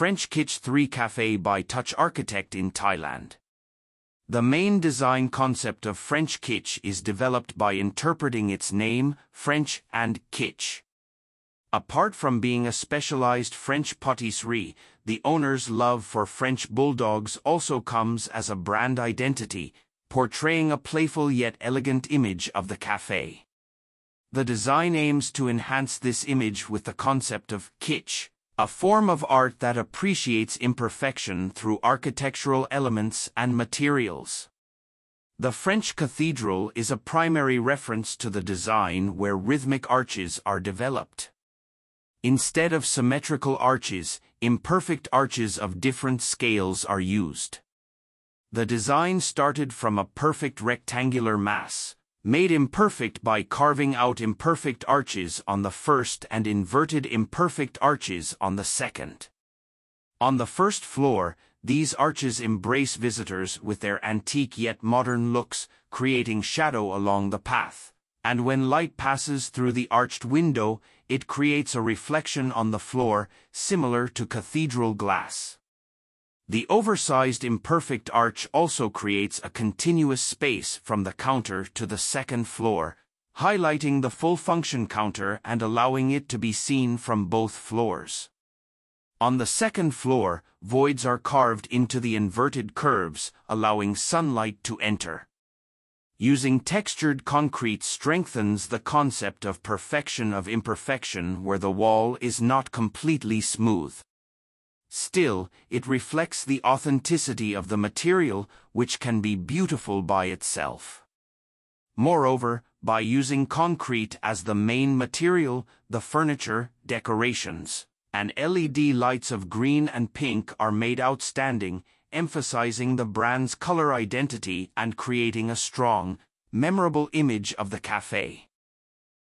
French Kitsch 3 Cafe by Touch Architect in Thailand. The main design concept of French kitsch is developed by interpreting its name, French, and kitsch. Apart from being a specialized French patisserie, the owner's love for French bulldogs also comes as a brand identity, portraying a playful yet elegant image of the cafe. The design aims to enhance this image with the concept of kitsch, a form of art that appreciates imperfection through architectural elements and materials. The French cathedral is a primary reference to the design where rhythmic arches are developed. Instead of symmetrical arches, imperfect arches of different scales are used. The design started from a perfect rectangular mass, made imperfect by carving out imperfect arches on the first and inverted imperfect arches on the second. On the first floor, these arches embrace visitors with their antique yet modern looks, creating shadow along the path. And when light passes through the arched window, it creates a reflection on the floor, similar to cathedral glass. The oversized imperfect arch also creates a continuous space from the counter to the second floor, highlighting the full function counter and allowing it to be seen from both floors. On the second floor, voids are carved into the inverted curves, allowing sunlight to enter. Using textured concrete strengthens the concept of perfection of imperfection where the wall is not completely smooth. Still, it reflects the authenticity of the material, which can be beautiful by itself. Moreover, by using concrete as the main material, the furniture, decorations, and LED lights of green and pink are made outstanding, emphasizing the brand's color identity and creating a strong, memorable image of the cafe.